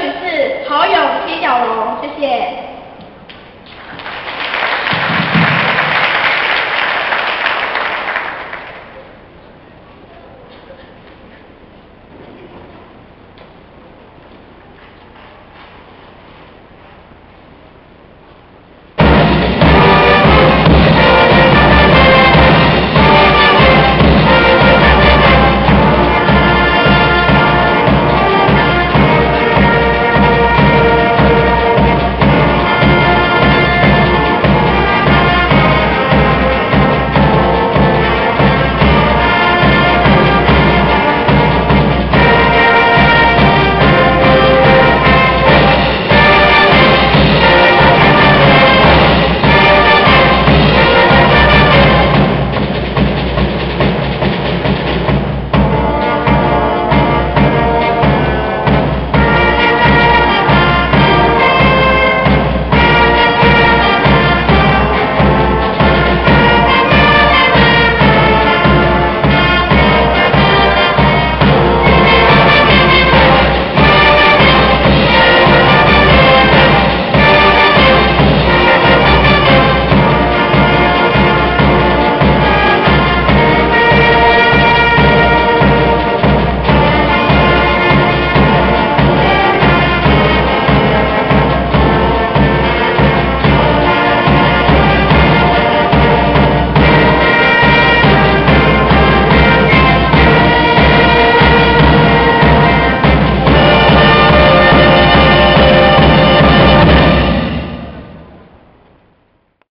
曲是《好友李小龙》，谢谢。